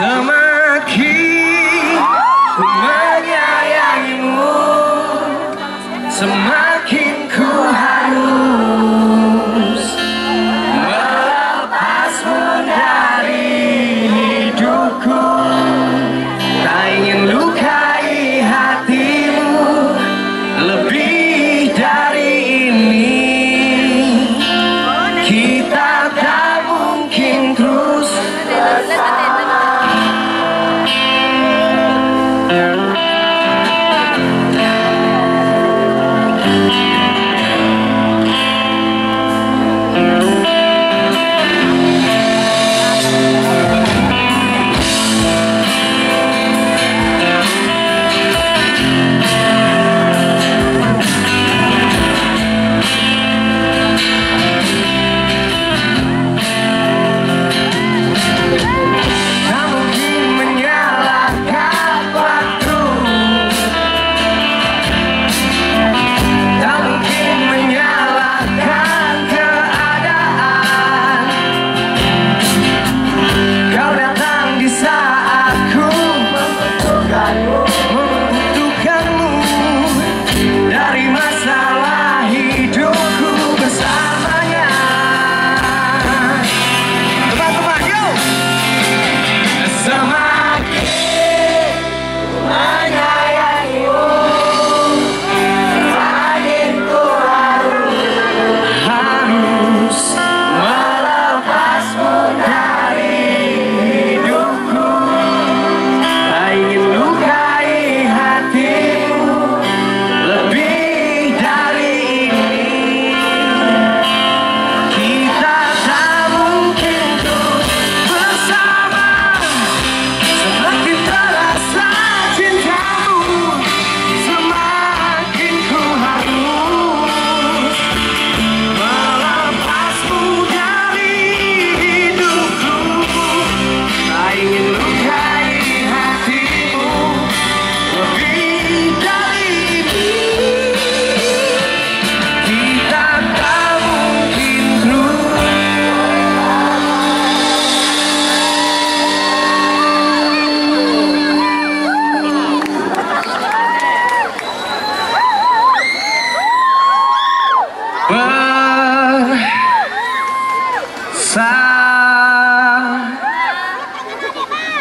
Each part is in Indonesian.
Semakin ku menyayangimu Semakin ku harus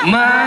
mà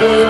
Lord.